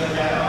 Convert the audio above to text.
Yeah.